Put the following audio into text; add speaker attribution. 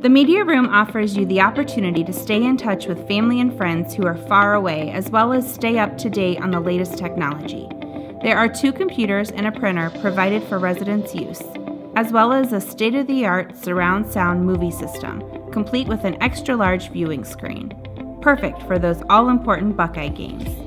Speaker 1: The Media Room offers you the opportunity to stay in touch with family and friends who are far away, as well as stay up to date on the latest technology. There are two computers and a printer provided for residents' use, as well as a state of the art surround sound movie system, complete with an extra large viewing screen. Perfect for those all important Buckeye games.